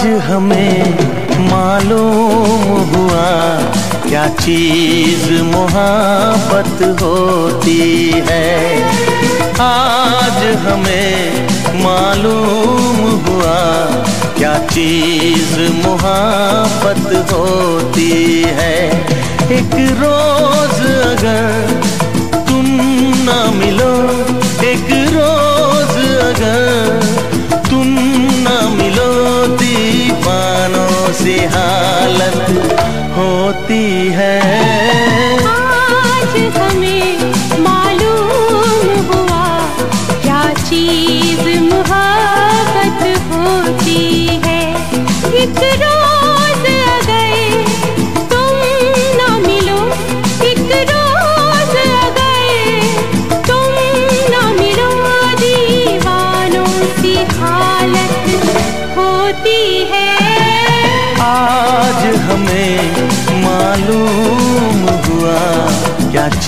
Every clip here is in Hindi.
आज हमें मालूम हुआ, क्या चीज़ मोहब्बत होती है? आज हमें मालूम हुआ, क्या चीज़ मोहब्बत होती है? एक रोज अगर तुम ना मिलो, एक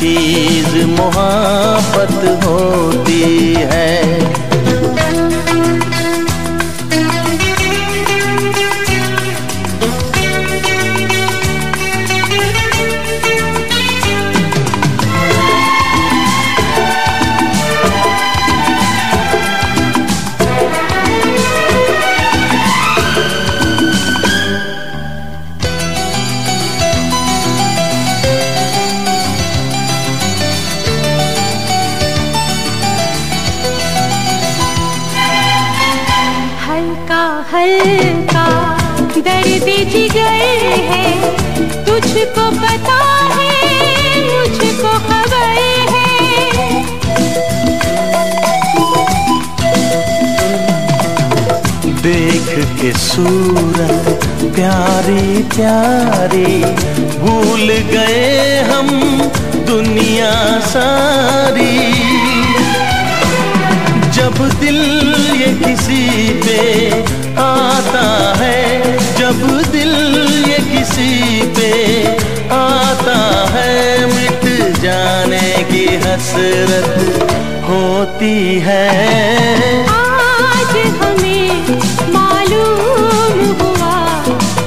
चीज़ मोहब्बत होती हल्का हल्का। दर्द जिगर है, तुझको पता है, मुझको खबर है। देख के सूरत प्यारी प्यारी, भूल गए हम दुनिया सारी। जब दिल ये किसी पे हसरत होती है। आज हमें मालूम हुआ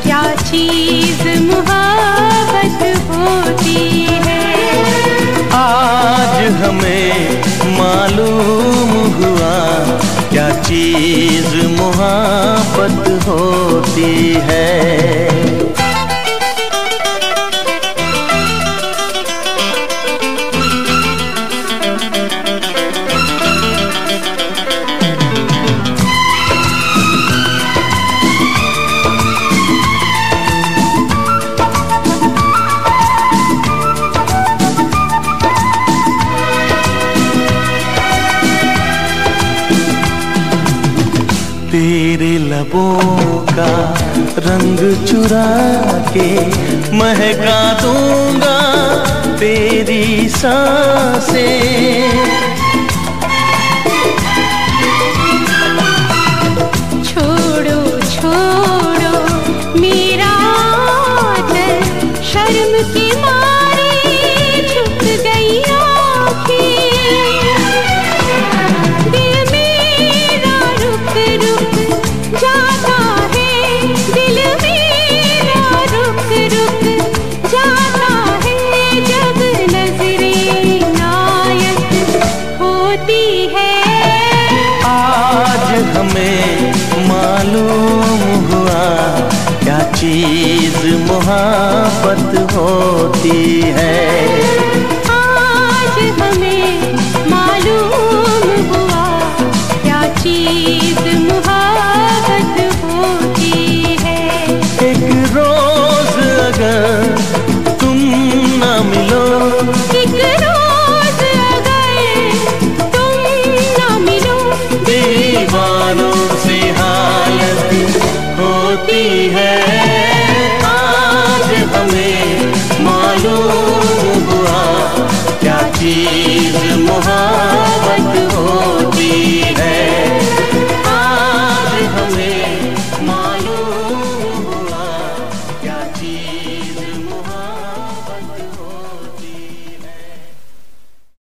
क्या चीज़ मोहब्बत होती है। आज हमें मालूम हुआ क्या चीज़ मोहब्बत होती है। तेरे लबों का रंग चुरा के महका दूँगा तेरी साँसें। चीज़ मोहब्बत होती है।